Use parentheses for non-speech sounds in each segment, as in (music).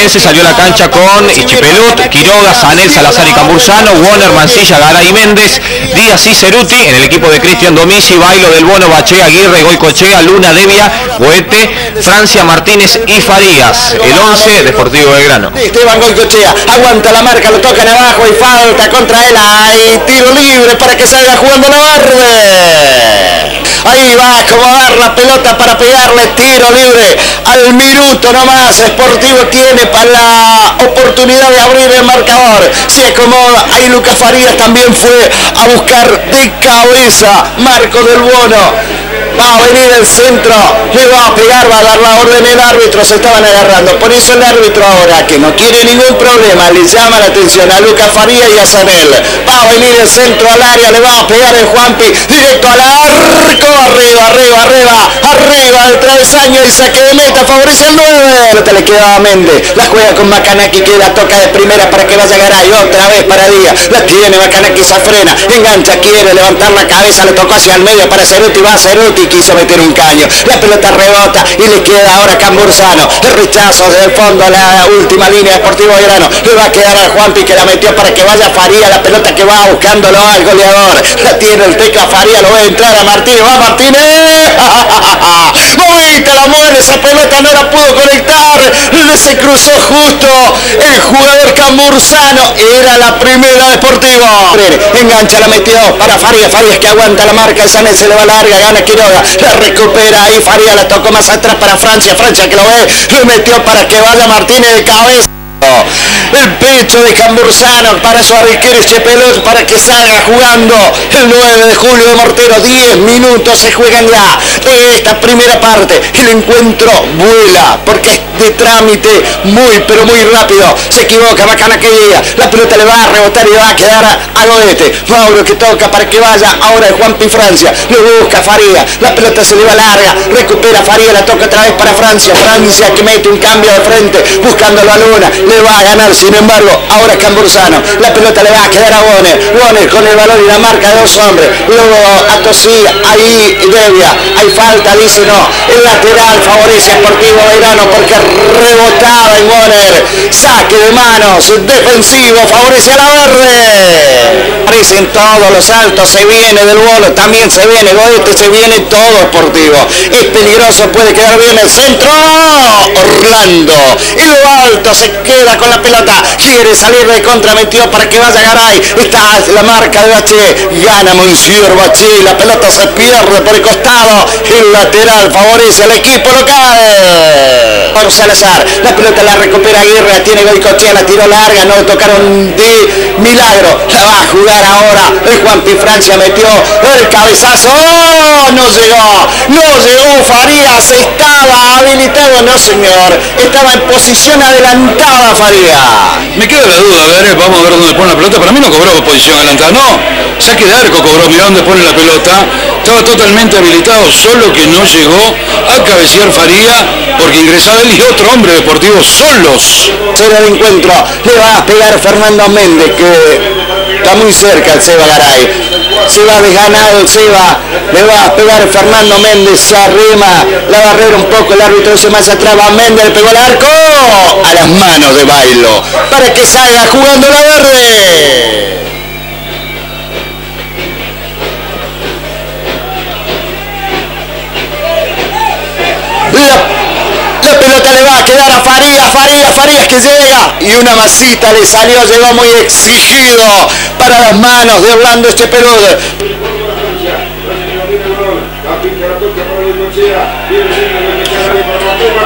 Platense salió a la cancha con Chipelot, Quiroga, Sanel, Salazar y Cambursano, Warner, Mancilla, Garay y Méndez, Díaz y Ceruti, en el equipo de Cristian Domisi, Bailo del Bono, Bache, Aguirre, Goicochea, Luna, Devia, Goete, Francia, Martínez y Farías. El 11, Deportivo Belgrano. Esteban Goicochea, aguanta la marca, lo tocan abajo y falta contra él. Hay tiro libre para que salga jugando la verde. Ahí va a acomodar la pelota para pegarle tiro libre al minuto nomás. Sportivo tiene para la oportunidad de abrir el marcador. Se acomoda. Ahí Lucas Farías también fue a buscar de cabeza Marco del Bono va a venir el centro, le va a pegar, va a dar la orden. El árbitro, se estaban agarrando. Por eso el árbitro ahora, que no quiere ningún problema, le llama la atención a Lucas Faría y a Sanel. Va a venir el centro al área, le va a pegar el Juanpi, directo al arco, arriba, arriba, arriba, arriba, travesaño y saque de meta, favorece el 9. te le queda a Méndez, la juega con Macanaki que la toca de primera para que vaya Garay, otra vez para Díaz, la tiene Macanaki, se frena, engancha, quiere levantar la cabeza, le tocó hacia el medio para Ceruti, va Ceruti, quiso meter un caño. La pelota rebota y le queda ahora Cambursano. El rechazo desde el fondo a la última línea Deportivo Verano. Le va a quedar a Juanpi que la metió para que vaya Faría. La pelota que va buscándolo al goleador. La tiene el Teca Faría. Lo va a entrar a Martínez. (laughs) Va Martínez. La muere. Esa pelota no la pudo conectar. Se cruzó justo el jugador Cambursano. Era la primera Deportivo. Engancha, la metió para Faría. Farías que aguanta la marca. Esa se le va larga. Gana Quiroga la recupera ahí Faría, la tocó más atrás para Francia, Francia que lo ve, lo metió para que vaya Martínez de cabeza. El pecho de Cambursano para su arquero Chepelot para que salga jugando el 9 de julio de Mortero. 10 minutos se juegan ya esta primera parte. El encuentro vuela porque es de trámite muy pero muy rápido. Se equivoca, bacana que llega. La pelota le va a rebotar y va a quedar a, Goete. Mauro que toca para que vaya ahora el Juanpi Francia. Lo busca Faría. La pelota se le va larga. Recupera Faría, la toca otra vez para Francia. Francia que mete un cambio de frente buscándolo a Luna le va a ganar, sin embargo, ahora Cambursano, la pelota le va a quedar a Bonner, Bonner con el balón y la marca de dos hombres, luego a Tosí, ahí Devia, hay falta, dice no, el lateral favorece a Sportivo Verano porque rebotaba en Bonner, saque de manos, defensivo, favorece a la verde, aparecen todos los altos, se viene del bolo, también se viene Goete, se viene todo Sportivo, es peligroso, puede quedar bien el centro, Orlando, y lo alto se queda con la pelota, quiere salir de contra, metió para que vaya Garay, está la marca de Bache, gana Monsieur Bache, la pelota se pierde por el costado, el lateral favorece al equipo local. Por Salazar, la pelota la recupera Aguirre, tiene Goicochea, la tiró larga, no tocaron de milagro, la va a jugar ahora, el Juan Francia metió el cabezazo, ¡Oh! no llegó, no llegó Farías, estaba habilitado, no señor, estaba en posición adelantada Faría. Me queda la duda, a ver, vamos a ver dónde pone la pelota. Para mí no cobró posición adelantada, no. Saque de arco cobró, mirá dónde pone la pelota. Estaba totalmente habilitado, solo que no llegó a cabecear Faría porque ingresaba él y otro hombre deportivo solos. Será el encuentro, le va a pegar Fernando Méndez que está muy cerca el Seba Garay. Se va desganado el Seba, le va a pegar Fernando Méndez, se arrima la barrera un poco, el árbitro se más atrás, va Méndez, le pegó el arco a las manos de Bailo para que salga jugando la verde. La, pelota le va a quedar a Farías, Farías, Farías que llega y una masita le salió, llegó muy exigido para las manos de Orlando Echeperud.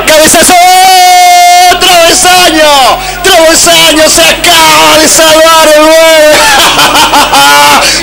¡Cabezazo! travesaño, travesaño, se acaba de salvar el gol. (laughs)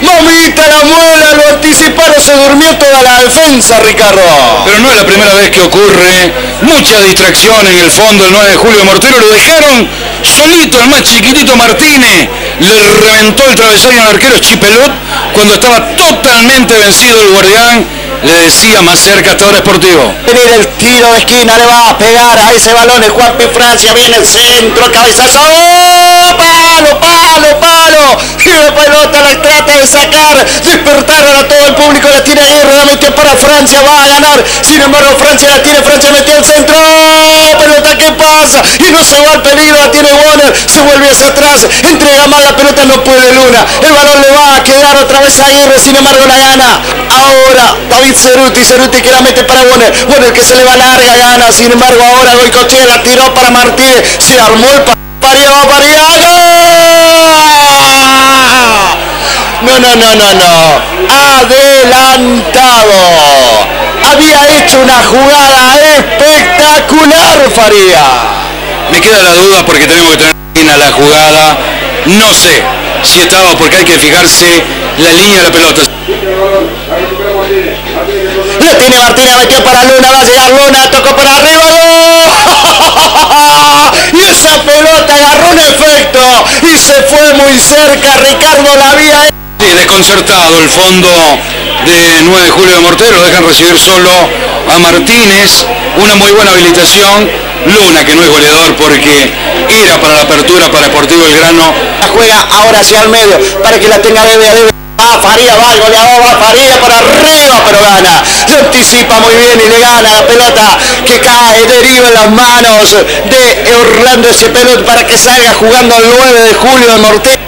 Mamita la muela, lo anticiparon, se durmió toda la defensa, Ricardo. Pero no es la primera vez que ocurre, mucha distracción en el fondo el 9 de julio. Mortero, lo dejaron solito, el más chiquitito Martínez, le reventó el travesaño al arquero Chipelot cuando estaba totalmente vencido el guardián le decía más cerca hasta ahora Sportivo. Venir el tiro de esquina, le va a pegar a ese balón el Juanpi Francia, viene el centro, cabezazo, ¡Oh! palo, palo, palo, y la pelota la trata de sacar, despertaron a todo el público, la tiene Aguirre, la metió para Francia, va a ganar, sin embargo Francia la tiene, Francia metió el centro, ¡Oh! pelota, ¿qué pasa? Y no se va al peligro, la tiene Se vuelve hacia atrás, entrega mal la pelota, no puede Luna, el balón le va a quedar otra vez a Aguirre, sin embargo la gana, ahora David Ceruti, Ceruti que la mete para Warner, Warner que se le va larga, gana, sin embargo ahora Goicochea la tiró para Martínez, se armó el paría, va paría, No, no, no, no, no, adelantado, había hecho una jugada espectacular Faría. Me queda la duda porque tenemos que tener en a la jugada. No sé si estaba porque hay que fijarse la línea de la pelota. La tiene Martínez, metió para Luna, va a llegar Luna, tocó por arriba, ¡gol! (laughs) Y esa pelota agarró un efecto y se fue muy cerca, Ricardo la había Sí, desconcertado el fondo de 9 de julio de Mortero, lo dejan recibir solo a Martínez, una muy buena habilitación, Luna que no es goleador porque era para la apertura para Deportivo Belgrano. La juega ahora hacia el medio para que la tenga Debe, Debe. Va Faría, va el goleador, va Faría para arriba, pero gana. Se anticipa muy bien y le gana la pelota que cae, deriva en las manos de Orlando ese pelota para que salga jugando el 9 de julio de Mortero.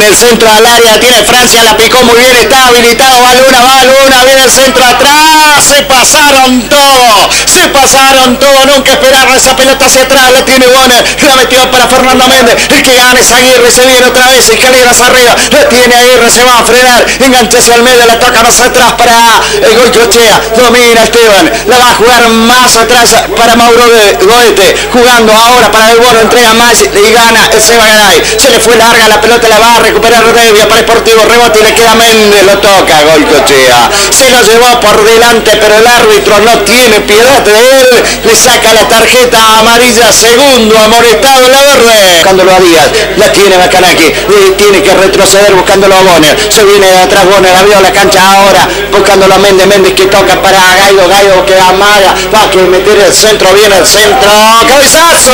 Viene el centro al área, tiene Francia, la picó muy bien, está habilitado, va Luna, va Luna, viene el centro atrás, se pasaron todo, se pasaron todo, nunca esperaron esa pelota hacia atrás, la tiene Bonner, la metió para Fernando Méndez, el que gana es Aguirre, se viene otra vez, escaleras arriba, la tiene Aguirre, se va a frenar, engancha hacia el medio, la toca más atrás para el gol Cochea, domina Esteban, la va a jugar más atrás para Mauro Goete, jugando ahora para el Bono, entrega más y gana Seba Garay, se le fue larga la pelota, la va a recuperar Devia para Sportivo, rebote y le queda Méndez, lo toca, gol Cochea. Se lo llevó por delante, pero el árbitro no tiene piedad de él, le saca la tarjeta amarilla, segundo amonestado la verde. Buscándolo a Díaz, la tiene Macanaki, tiene que retroceder buscándolo a Bonner, se viene de atrás Bonner, abrió la cancha ahora, buscándolo a Méndez, Méndez que toca para Gaido, Gaido que amaga, va a que meter el centro, viene el centro, cabezazo,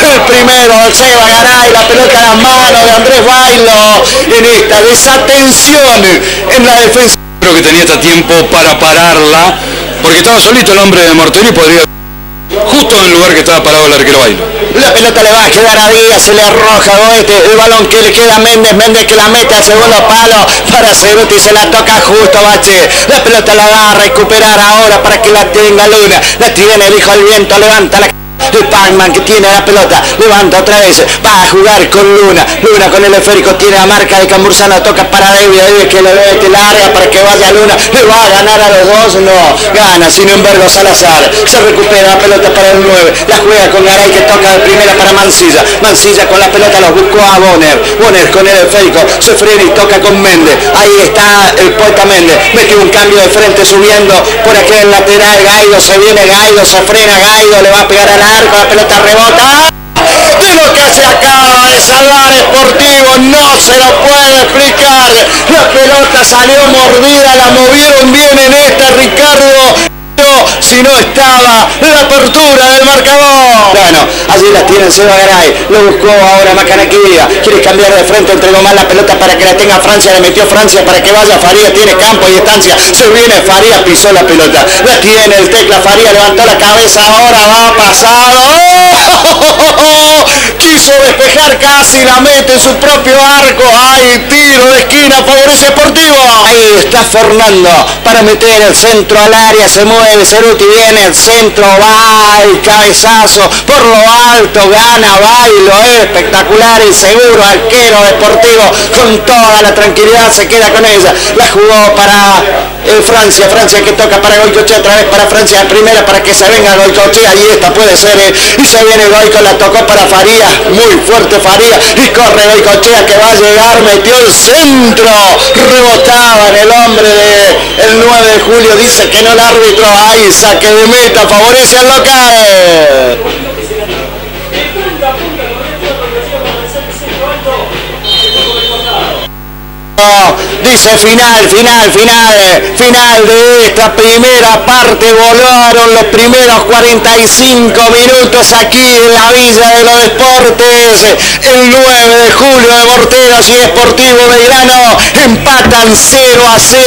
el primero, el Seba Garay, la pelota en las manos de Andrés Bailo, en esta desatención en la defensa. Creo que tenía hasta tiempo para pararla, porque estaba solito el hombre de Mortero y podría justo en el lugar que estaba parado el arquero Bailo. La pelota le va a quedar a Díaz, se le arroja Goete, el balón que le queda a Méndez, Méndez que la mete al segundo palo para Ceruti, se la toca justo Bache. La pelota la va a recuperar ahora para que la tenga Luna. La tiene el hijo del viento, levanta la el Pac-Man que tiene la pelota, levanta otra vez, va a jugar con Luna, Luna con el esférico, tiene la marca de Cambursano, toca para David, David que le mete larga para que vaya Luna, le va a ganar a los dos, no, gana, sin embargo Salazar, se recupera la pelota para el 9, la juega con Garay que toca de primera para Mancilla, Mancilla con la pelota los buscó a Bonner, Bonner con el esférico, se frena y toca con Méndez, ahí está el poeta Méndez, mete un cambio de frente subiendo por aquel lateral, Gaido, se viene Gaido, se frena Gaido, le va a pegar al arco, la pelota rebota. De lo que se acaba de salvar Sportivo no se lo puede explicar. La pelota salió mordida, la movieron bien en esta Ricardo si no estaba la apertura del marcador. Bueno, allí la tiene Seba Garay, lo buscó ahora Macanaquilla, quiere cambiar de frente, entregó mal la pelota para que la tenga Francia, le metió Francia para que vaya Faría, tiene campo y estancia, se viene Faría, pisó la pelota, la tiene el tecla. Faría, levantó la cabeza, ahora va pasado. ¡Oh! (laughs) Quiso despejar casi, la mete en su propio arco, hay tiro de esquina, favorece Sportivo. Ahí está Fernando para meter el centro al área, se mueve Ceruti, viene el centro, va el cabezazo, por lo alto, gana Bailo, espectacular y seguro, arquero deportivo, con toda la tranquilidad se queda con ella, la jugó para eh, Francia, Francia que toca para Goicochea, otra vez para Francia, la primera para que se venga Goicochea, y esta puede ser, eh, y se viene Goico, la tocó para Faría, muy fuerte Faría, y corre Goicochea que va a llegar, metió el centro, rebotaba en el hombre del el 9 de julio, dice que no el árbitro, ahí saque de meta, favorece al local. dice final, final, final, final de esta primera parte. Volaron los primeros 45 minutos aquí en la Villa de los Deportes. El 9 de julio de y Deportivo Belgrano empatan 0 a 0.